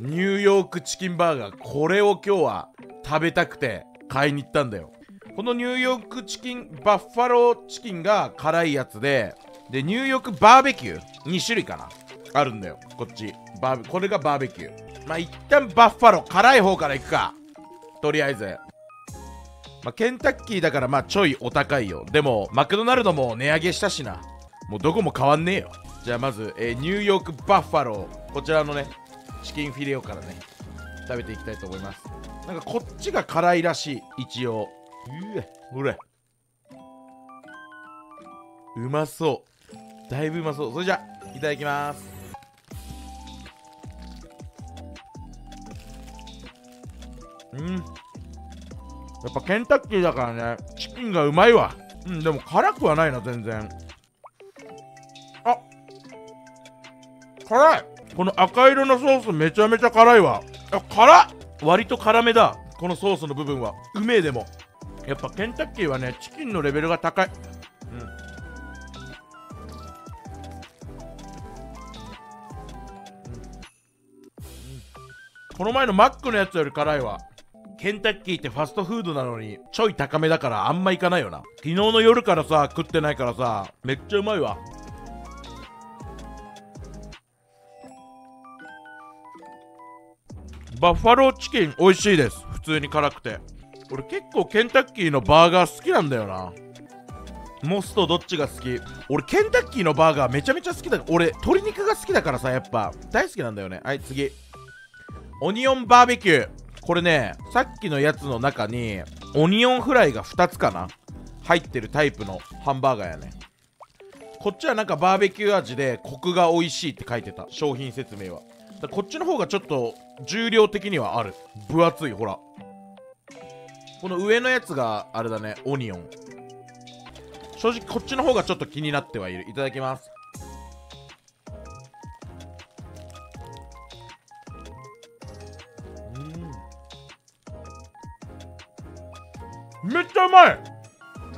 ニューヨークチキンバーガーこれを今日は食べたくて買いに行ったんだよ。このニューヨークチキンバッファローチキンが辛いやつででニューヨークバーベキュー2種類かなあるんだよ。こっち。バーベこれがバーベキュー。まあ一旦バッファロー辛い方からいくか。とりあえず。まあ、ケンタッキーだからまあちょいお高いよ。でもマクドナルドも値上げしたしな。もうどこも変わんねえよ。じゃあまず、えーニューヨークバッファロー。こちらのねチキンフィレオからね食べていきたいと思います。なんかこっちが辛いらしい一応。うえほれ。うまそう。だいぶうまそう。それじゃいただきます。うん。やっぱケンタッキーだからねチキンがうまいわ。うんでも辛くはないな全然。あ辛い。この赤色のソースめちゃめちゃ辛いわ。あ辛っ！割と辛めだ。このソースの部分は。うめえでも。やっぱケンタッキーはねチキンのレベルが高い。うん。この前のマックのやつより辛いわ。ケンタッキーってファストフードなのにちょい高めだからあんまいかないよな。昨日の夜からさ食ってないからさめっちゃうまいわバッファローチキン美味しいです。普通に辛くて。俺結構ケンタッキーのバーガー好きなんだよな。モスとどっちが好き？俺ケンタッキーのバーガーめちゃめちゃ好きだ。俺鶏肉が好きだからさやっぱ。大好きなんだよね。はい次。オニオンバーベキュー。これねさっきのやつの中にオニオンフライが2つかな。入ってるタイプのハンバーガーやね。こっちはなんかバーベキュー味でコクが美味しいって書いてた。商品説明は。こっちの方がちょっと重量的にはある。分厚いほら。この上のやつがあれだねオニオン。正直こっちの方がちょっと気になってはいる。いただきます。うん。めっちゃうまい！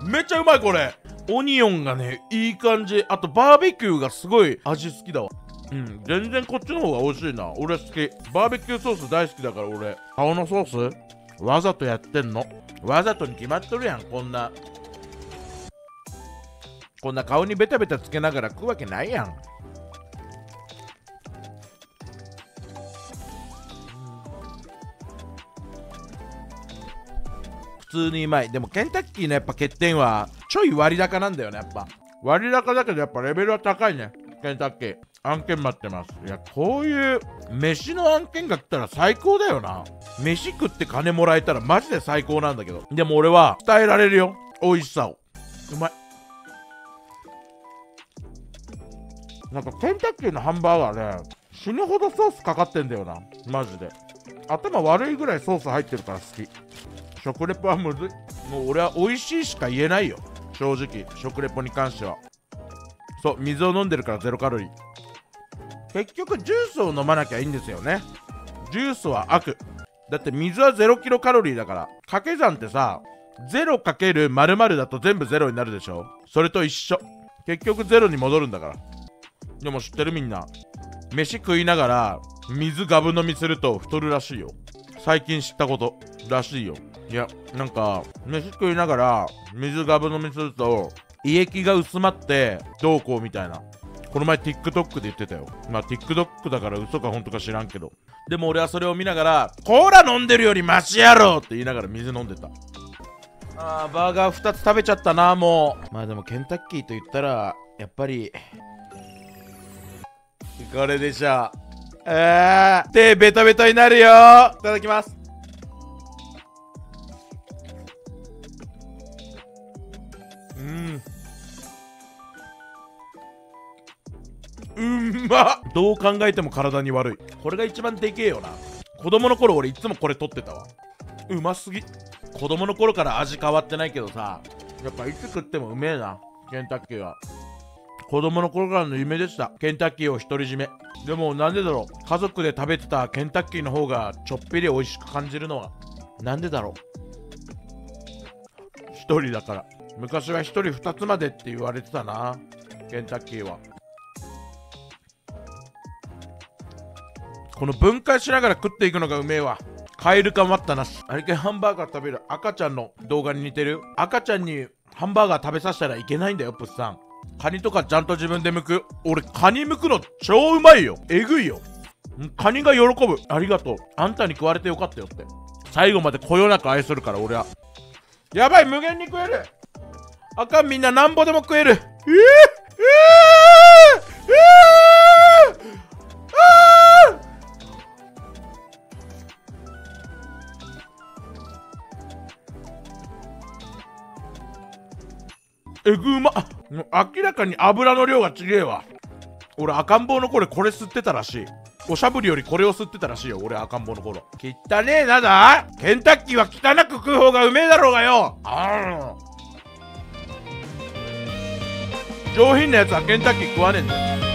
めっちゃうまいこれ。オニオンがねいい感じ。あとバーベキューがすごい味好きだわ。うん全然こっちの方が美味しいな。俺好き。バーベキューソース大好きだから俺。顔のソース？わざとやってんの？わざとに決まっとるやんこんな。こんな顔にベタベタつけながら食うわけないやん。普通にうまい。でもケンタッキーのやっぱ欠点はちょい割高なんだよねやっぱ。割高だけどやっぱレベルは高いね。ケンタッキー案件待ってます。いやこういう飯の案件が来たら最高だよな。飯食って金もらえたらマジで最高なんだけど。でも俺は伝えられるよ。美味しさを。うまい。なんかケンタッキーのハンバーガーね死ぬほどソースかかってんだよな。マジで。頭悪いぐらいソース入ってるから好き。食レポはむずい。もう俺は美味しいしか言えないよ。正直食レポに関しては。そう水を飲んでるからゼロカロリー。結局ジュースを飲まなきゃいいんですよね。ジュースは悪。だって水は0キロカロリーだから。掛け算ってさ 0× だと全部ゼロになるでしょ。それと一緒。結局ゼロに戻るんだから。でも知ってるみんな。飯食いながら水ガブ飲みすると太るらしいよ。最近知ったこと。らしいよ。いやなんか飯食いながら水ガブ飲みすると胃液が薄まってどうこうみたいな。この前 TikTok で言ってたよ。まあ TikTok だから嘘か本当か知らんけど。でも俺はそれを見ながらコーラ飲んでるよりマシやろって言いながら水飲んでた。あーバーガー2つ食べちゃったなもう。まあでもケンタッキーと言ったらやっぱりこれでしょ。えー、手ベタベタになるよ。いただきます。うんまどう考えても体に悪い。これが一番でけえよな。子供の頃俺いつもこれ取ってたわ。うますぎ。子供の頃から味変わってないけどさ。やっぱいつ食ってもうめえな。ケンタッキーは。子供の頃からの夢でした。ケンタッキーを独り占め。でもなんでだろう。家族で食べてたケンタッキーの方がちょっぴり美味しく感じるのは。なんでだろう。一人だから。昔は一人二つまでって言われてたな。ケンタッキーは。この分解しながら食っていくのがうめえわ。カエル感待ったな。しあれかハンバーガー食べる赤ちゃんの動画に似てる。赤ちゃんにハンバーガー食べさせたらいけないんだよプッさんカニとかちゃんと自分で剥く。俺カニ剥くの超うまいよ。えぐいよ。カニが喜ぶ。ありがとう。あんたに食われてよかったよって。最後までこよなく愛するから俺は。やばい無限に食える。あかんみんななんぼでも食える。え、えー、えぐうまもう明らかに油の量がちげえわ。俺赤ん坊の頃これ吸ってたらしい。おしゃぶりよりこれを吸ってたらしいよ俺赤ん坊の頃。汚ねえなだ。ケンタッキーは汚く食う方がうめえだろうがよ。あ上品なやつはケンタッキー食わねえんだよ。